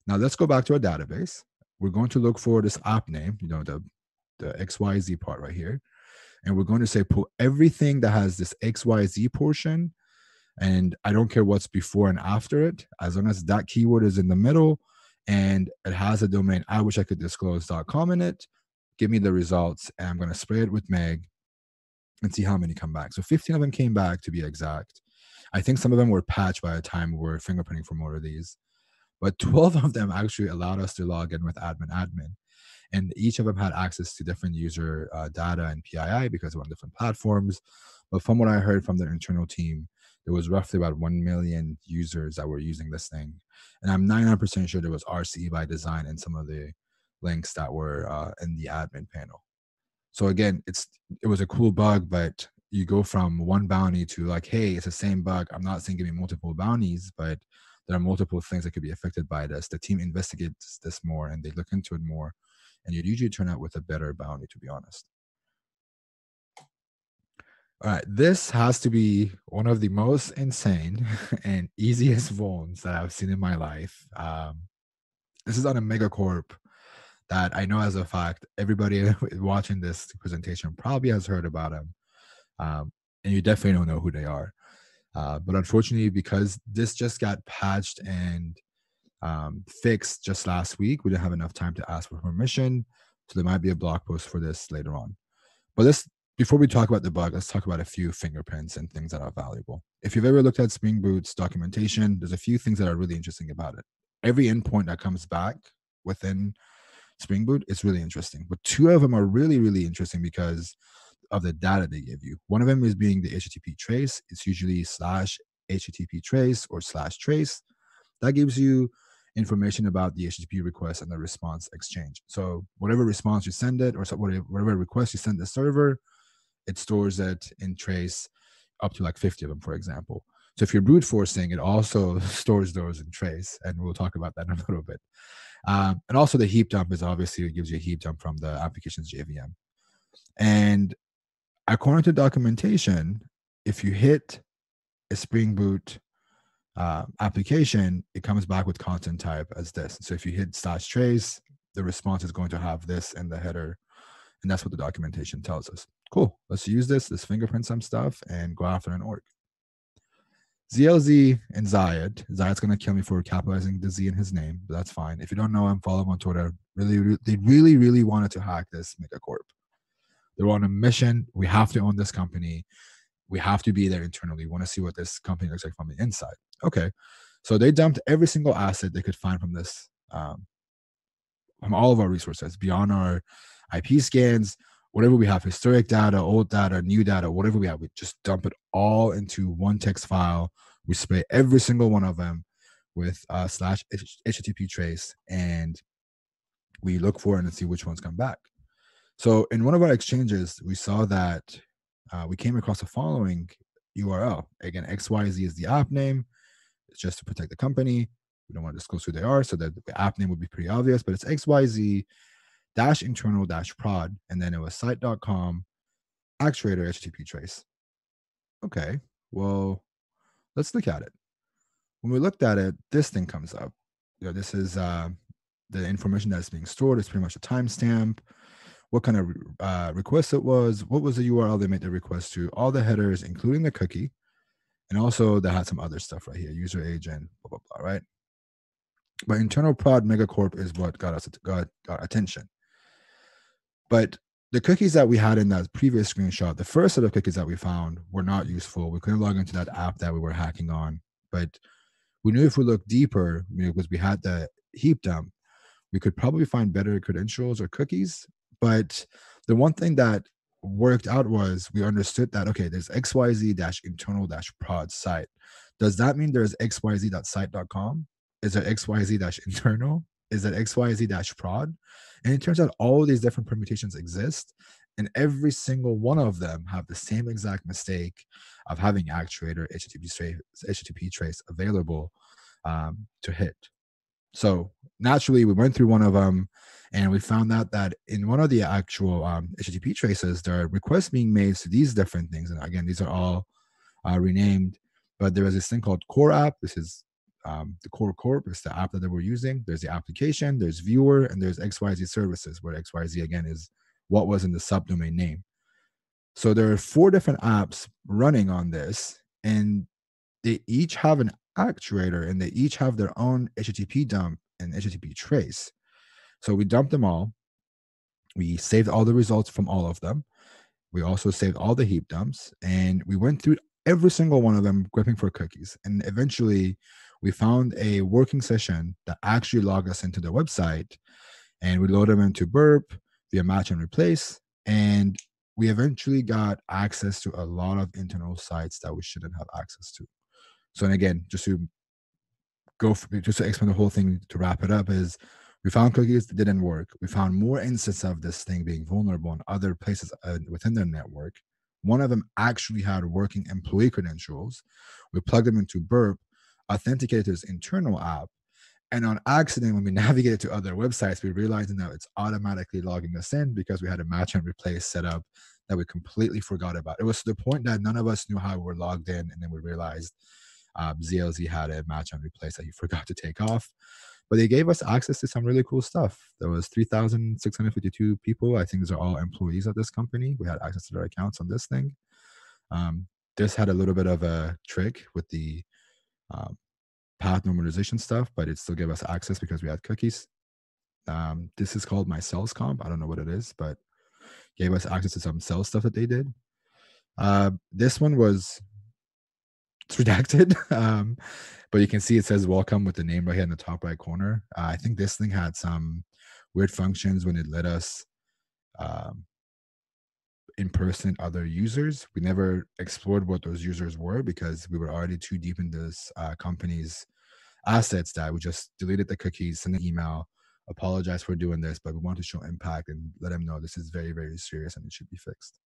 Now let's go back to our database. We're going to look for this app name, you know, the, the XYZ part right here. And we're going to say pull everything that has this XYZ portion. And I don't care what's before and after it, as long as that keyword is in the middle and it has a domain I wish I could disclose.com in it, give me the results. And I'm going to spray it with Meg and see how many come back. So 15 of them came back to be exact. I think some of them were patched by the time we were fingerprinting for more of these. But 12 of them actually allowed us to log in with admin admin. And each of them had access to different user uh, data and PII because they were on different platforms. But from what I heard from their internal team, there was roughly about 1 million users that were using this thing. And I'm 99% sure there was RCE by design in some of the links that were uh, in the admin panel. So again, it's it was a cool bug, but you go from one bounty to like, hey, it's the same bug. I'm not saying give me multiple bounties, but there are multiple things that could be affected by this. The team investigates this more and they look into it more, and you usually turn out with a better bounty, to be honest. All right, this has to be one of the most insane and easiest vulns that I've seen in my life. Um, this is on a megacorp that I know as a fact everybody watching this presentation probably has heard about them, um, and you definitely don't know who they are. Uh, but unfortunately, because this just got patched and um, fixed just last week, we didn't have enough time to ask for permission. So there might be a blog post for this later on. But this, before we talk about the bug, let's talk about a few fingerprints and things that are valuable. If you've ever looked at Spring Boot's documentation, there's a few things that are really interesting about it. Every endpoint that comes back within Spring Boot, is really interesting. But two of them are really, really interesting because of the data they give you. One of them is being the HTTP trace. It's usually slash HTTP trace or slash trace. That gives you information about the HTTP request and the response exchange. So whatever response you send it, or whatever request you send the server, it stores it in trace up to like 50 of them, for example. So if you're brute forcing, it also stores those in trace, and we'll talk about that in a little bit. Um, and also the heap dump is obviously it gives you a heap dump from the application's JVM. And according to documentation, if you hit a Spring Boot uh, application, it comes back with content type as this. So if you hit slash trace, the response is going to have this in the header. And that's what the documentation tells us. Cool. Let's use this, let's fingerprint some stuff and go after an org. ZLZ and Zayed. Zayed's gonna kill me for capitalizing the Z in his name, but that's fine. If you don't know him, follow him on Twitter. Really, really they really, really wanted to hack this megacorp. They're on a mission. We have to own this company. We have to be there internally. We want to see what this company looks like from the inside. Okay, so they dumped every single asset they could find from this, um, from all of our resources beyond our IP scans, whatever we have, historic data, old data, new data, whatever we have, we just dump it all into one text file. We spray every single one of them with uh, slash HTTP trace, and we look for it and see which ones come back. So in one of our exchanges, we saw that uh, we came across the following URL. Again, XYZ is the app name. It's just to protect the company. We don't want to disclose who they are, so that the app name would be pretty obvious, but it's XYZ dash internal dash prod, and then it was site.com actuator HTTP trace. Okay, well, let's look at it. When we looked at it, this thing comes up. You know, this is uh, the information that's being stored. It's pretty much a timestamp, what kind of uh, request it was, what was the URL they made the request to, all the headers, including the cookie, and also they had some other stuff right here, user agent, blah blah blah, right? But internal prod megacorp is what got us got, got attention. But the cookies that we had in that previous screenshot, the first set of cookies that we found were not useful. We couldn't log into that app that we were hacking on. But we knew if we looked deeper, because we had the heap dump, we could probably find better credentials or cookies. But the one thing that worked out was we understood that okay, there's XYZ dash internal dash prod site. Does that mean there's XYZ.site.com? Is there XYZ dash internal? Is that XYZ dash prod? And it turns out all these different permutations exist, and every single one of them have the same exact mistake of having actuator HTTP trace, HTTP trace available um, to hit. So naturally, we went through one of them, and we found out that in one of the actual um, HTTP traces, there are requests being made to these different things. And again, these are all uh, renamed, but there is this thing called Core App. This is um, the core corp is the app that they were using. There's the application, there's viewer, and there's XYZ services, where XYZ again is what was in the subdomain name. So there are four different apps running on this, and they each have an actuator and they each have their own HTTP dump and HTTP trace. So we dumped them all. We saved all the results from all of them. We also saved all the heap dumps and we went through every single one of them gripping for cookies. And eventually we found a working session that actually logged us into the website and we loaded them into burp via match and replace and we eventually got access to a lot of internal sites that we shouldn't have access to. So and again just to go for, just to explain the whole thing to wrap it up is we found cookies that didn't work. We found more instances of this thing being vulnerable in other places uh, within their network. One of them actually had working employee credentials. We plugged them into burp authenticated to this internal app. And on accident, when we navigated to other websites, we realized that it's automatically logging us in because we had a match and replace set up that we completely forgot about. It was to the point that none of us knew how we were logged in, and then we realized um, ZLZ had a match and replace that he forgot to take off. But they gave us access to some really cool stuff. There was 3,652 people. I think these are all employees of this company. We had access to their accounts on this thing. Um, this had a little bit of a trick with the um, path normalization stuff, but it still gave us access because we had cookies. Um, this is called my cells comp. I don't know what it is, but gave us access to some cell stuff that they did. Uh, this one was it's redacted, um, but you can see it says welcome with the name right here in the top right corner. Uh, I think this thing had some weird functions when it let us um, impersonate other users. We never explored what those users were because we were already too deep in this uh, company's assets that we just deleted the cookies, sent an email, apologize for doing this, but we want to show impact and let them know this is very, very serious and it should be fixed.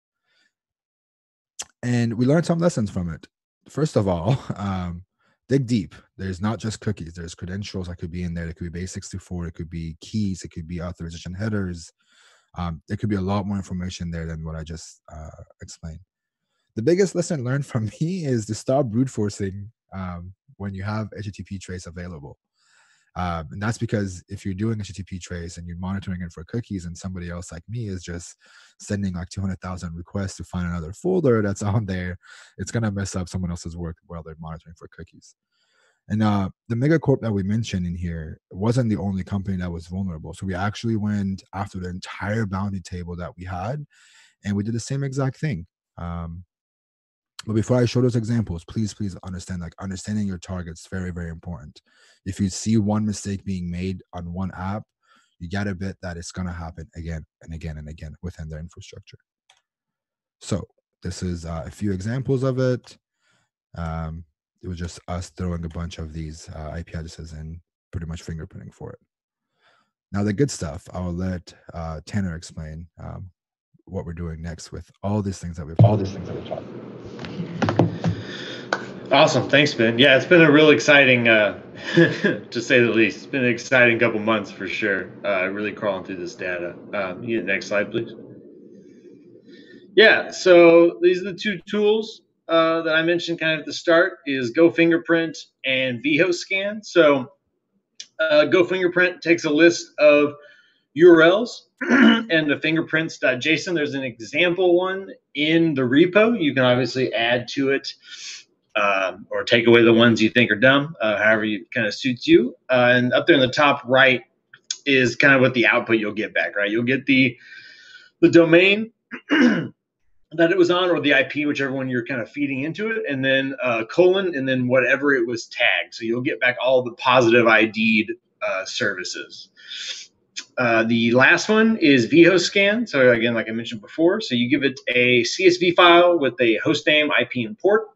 And we learned some lessons from it. First of all, um, dig deep. There's not just cookies. There's credentials that could be in there. It could be base64. It could be keys. It could be authorization headers. Um, there could be a lot more information there than what I just uh, explained. The biggest lesson learned from me is to stop brute forcing um, when you have HTTP trace available. Um, and that's because if you're doing HTTP trace and you're monitoring it for cookies, and somebody else like me is just sending like 200,000 requests to find another folder that's on there, it's gonna mess up someone else's work while they're monitoring for cookies. And uh, the megacorp that we mentioned in here wasn't the only company that was vulnerable. So we actually went after the entire bounty table that we had, and we did the same exact thing. Um, but before I show those examples, please, please understand like understanding your targets very, very important. If you see one mistake being made on one app, you gotta bet that it's gonna happen again and again and again within their infrastructure. So this is uh, a few examples of it. Um, it was just us throwing a bunch of these uh, IP addresses and pretty much fingerprinting for it. Now the good stuff, I'll let uh, Tanner explain um, what we're doing next with all these things that we've all these things that we've talked. Awesome, thanks, Ben. Yeah, it's been a real exciting, uh, to say the least. It's been an exciting couple months for sure. Uh, really crawling through this data. Um, you next slide, please. Yeah, so these are the two tools uh, that I mentioned kind of at the start is Go Fingerprint and vHostScan. So uh, Go Fingerprint takes a list of URLs and the fingerprints.json. There's an example one in the repo. You can obviously add to it um, or take away the ones you think are dumb, uh, however you kind of suits you. Uh, and up there in the top right is kind of what the output you'll get back, right? You'll get the the domain that it was on or the IP, whichever one you're kind of feeding into it, and then uh, colon, and then whatever it was tagged. So you'll get back all the positive ID'd uh, services. Uh, the last one is vHostScan. So again, like I mentioned before, so you give it a CSV file with a host name, IP, and port.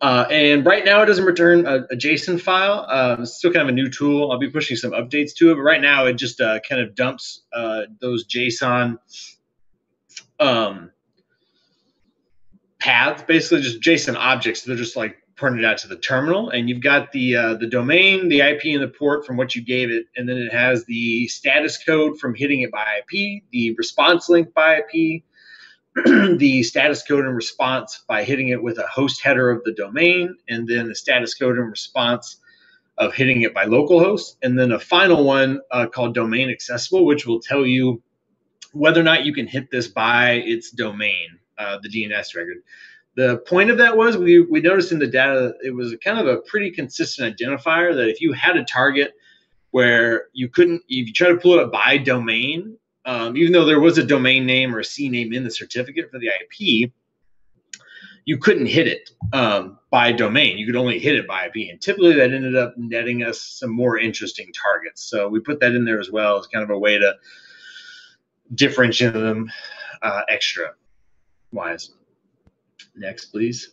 Uh, and right now, it doesn't return a, a JSON file. Um, it's still kind of a new tool. I'll be pushing some updates to it, but right now, it just uh, kind of dumps uh, those JSON um, paths, basically just JSON objects. They're just like printed out to the terminal, and you've got the uh, the domain, the IP, and the port from what you gave it, and then it has the status code from hitting it by IP, the response link by IP, the status code and response by hitting it with a host header of the domain, and then the status code and response of hitting it by localhost, and then a final one uh, called domain accessible, which will tell you whether or not you can hit this by its domain, uh, the DNS record. The point of that was we, we noticed in the data it was kind of a pretty consistent identifier that if you had a target where you couldn't, if you try to pull it up by domain, um, even though there was a domain name or a CNAME in the certificate for the IP, you couldn't hit it um, by domain. You could only hit it by IP. And typically that ended up netting us some more interesting targets. So we put that in there as well as kind of a way to differentiate them uh, extra wise. Next, please.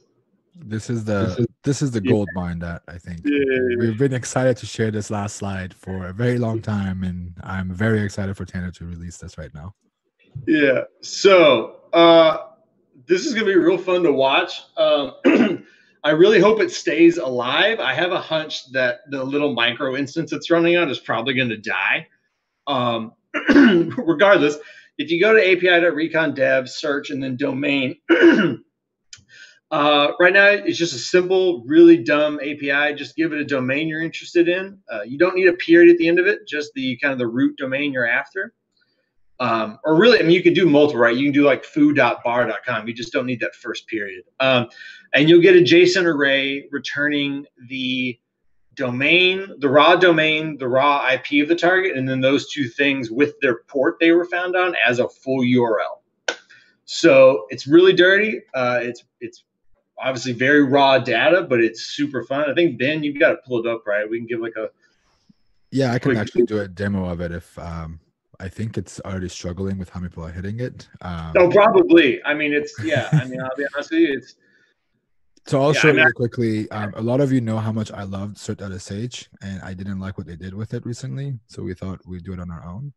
This is the this is the gold mine that I think yeah. we've been excited to share this last slide for a very long time, and I'm very excited for Tanner to release this right now. Yeah. So uh, this is gonna be real fun to watch. Um, I really hope it stays alive. I have a hunch that the little micro instance it's running on is probably going to die. Um, regardless, if you go to api.recon search, and then domain, Uh, right now, it's just a simple, really dumb API. Just give it a domain you're interested in. Uh, you don't need a period at the end of it, just the kind of the root domain you're after. Um, or really, I mean, you can do multiple, right? You can do like foo.bar.com. You just don't need that first period. Um, and you'll get a JSON array returning the domain, the raw domain, the raw IP of the target, and then those two things with their port they were found on as a full URL. So it's really dirty. Uh, it's it's obviously very raw data, but it's super fun. I think Ben, you've got to pull it up, right? We can give like a Yeah, I can actually do a demo of it if um, I think it's already struggling with how many people are hitting it. Um, oh, probably. I mean, it's yeah. I mean, I'll be honest with you, it's. So I'll yeah, show quickly. Um, a lot of you know how much I loved Cert.sh, and I didn't like what they did with it recently. So we thought we'd do it on our own.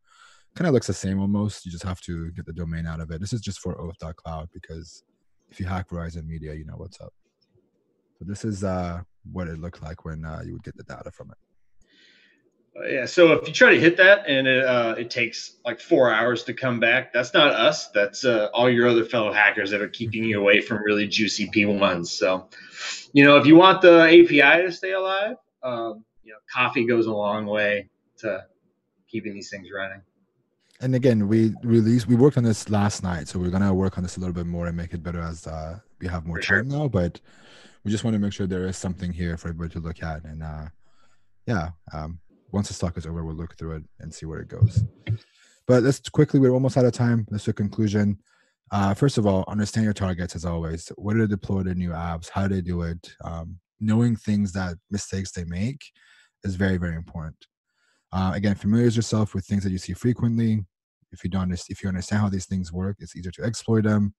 Kind of looks the same almost. You just have to get the domain out of it. This is just for oath.cloud because if you hack Verizon Media, you know what's up. So this is uh, what it looked like when uh, you would get the data from it. Uh, yeah. So if you try to hit that and it, uh, it takes like four hours to come back, that's not us. That's uh, all your other fellow hackers that are keeping you away from really juicy P1s. So, you know, if you want the API to stay alive, um, you know, coffee goes a long way to keeping these things running. And again, we released, we worked on this last night, so we're gonna work on this a little bit more and make it better as uh, we have more for time sure. now. But we just want to make sure there is something here for everybody to look at, and uh, yeah, um, once the stock is over, we'll look through it and see where it goes. But let's quickly, we're almost out of time. Let's do a conclusion. Uh, first of all, understand your targets as always. Where do they deploy their new apps? How do they do it? Um, knowing things that mistakes they make is very, very important. Uh, again, familiarize yourself with things that you see frequently. If you don't, if you understand how these things work, it's easier to exploit them.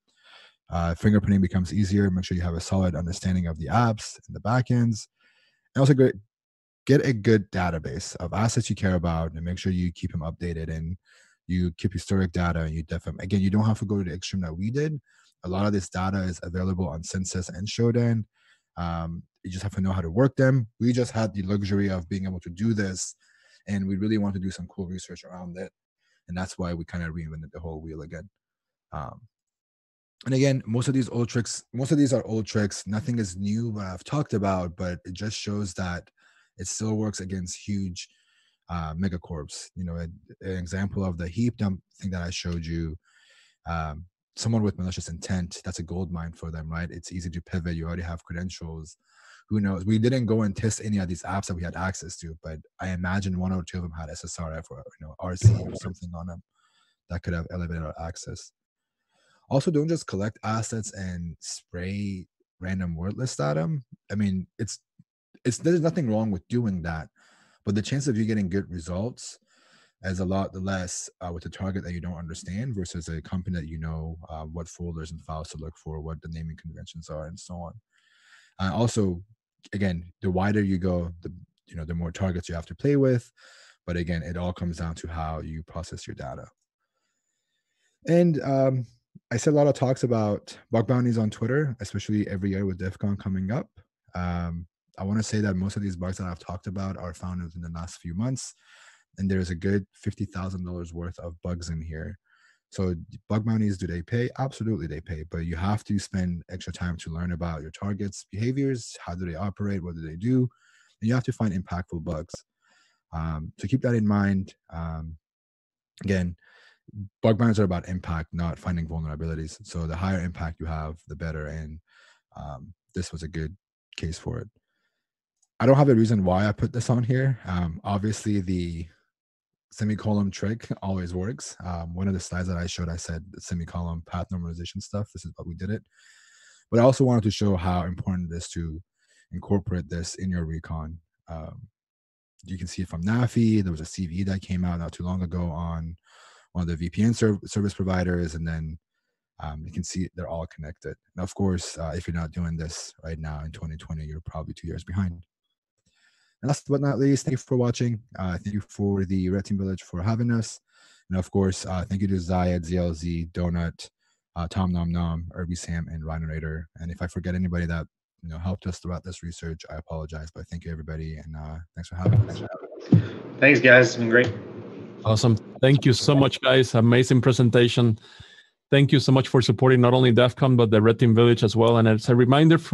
Uh, fingerprinting becomes easier. Make sure you have a solid understanding of the apps and the backends. And also, great, get a good database of assets you care about and make sure you keep them updated and you keep historic data and you definitely again you don't have to go to the extreme that we did. A lot of this data is available on census and shodan. Um, you just have to know how to work them. We just had the luxury of being able to do this and we really want to do some cool research around it and that's why we kind of reinvented the whole wheel again. Um, and again most of these old tricks most of these are old tricks. Nothing is new what i've talked about but it just shows that it still works against huge uh, megacorps. You know, an, an example of the heap dump thing that I showed you. Um, someone with malicious intent, that's a gold mine for them, right? It's easy to pivot. You already have credentials. Who knows? We didn't go and test any of these apps that we had access to, but I imagine one or two of them had SSRF or you know RC or something on them that could have elevated our access. Also, don't just collect assets and spray random word list at them. I mean, it's it's there's nothing wrong with doing that, but the chance of you getting good results is a lot less uh, with a target that you don't understand versus a company that you know uh, what folders and files to look for, what the naming conventions are, and so on. Uh, also, again, the wider you go, the you know the more targets you have to play with. But again, it all comes down to how you process your data. And um, I said a lot of talks about bug bounties on Twitter, especially every year with DEF CON coming up. Um, I want to say that most of these bugs that I've talked about are found within the last few months, and there's a good fifty thousand dollars worth of bugs in here. So bug bounties, do they pay? Absolutely, they pay. But you have to spend extra time to learn about your targets' behaviors. How do they operate? What do they do? And you have to find impactful bugs. Um, so keep that in mind. Um, again, bug bounties are about impact, not finding vulnerabilities. So the higher impact you have, the better. And um, this was a good case for it. I don't have a reason why I put this on here. Um, obviously, the semicolon trick always works. Um, one of the slides that I showed, I said semicolon path normalization stuff. This is what we did it. But I also wanted to show how important it is to incorporate this in your recon. Um, you can see it from NAFI. There was a CV that came out not too long ago on one of the VPN ser- service providers, and then um, you can see they're all connected. And of course, uh, if you're not doing this right now in 2020, you're probably two years behind. And last but not least, thank you for watching. Uh, thank you for the Red Team Village for having us. And of course, uh, thank you to Zayed, ZLZ, Donut, uh, Tom Nom Nom, Irby Sam, and Rhino Raider. And if I forget anybody that you know helped us throughout this research, I apologize. But thank you everybody, and uh, thanks for having us. Thanks, guys. It's been great. Awesome. Thank you so much, guys. Amazing presentation. Thank you so much for supporting not only DEF CON but the Red Team Village as well. And as a reminder for